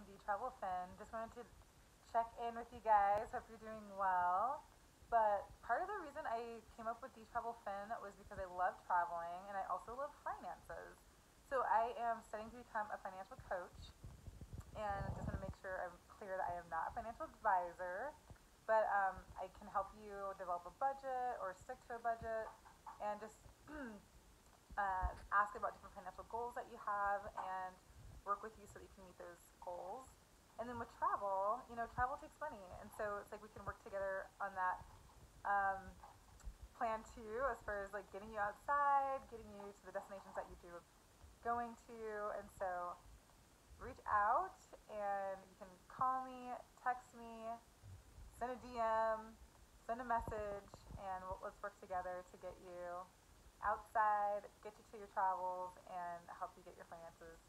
from Travel Fin. Just wanted to check in with you guys. Hope you're doing well. But part of the reason I came up with D Travel Fin was because I love traveling and I also love finances. So I am studying to become a financial coach and just want to make sure I'm clear that I am not a financial advisor, but um, I can help you develop a budget or stick to a budget and just uh, ask about different financial goals that you have and work with you so that you can meet those. And then with travel, you know, travel takes money, and so it's like we can work together on that um, plan too, as far as like getting you outside, getting you to the destinations that you do going to, and so reach out and you can call me, text me, send a DM, send a message, and we'll, let's work together to get you outside, get you to your travels, and help you get your finances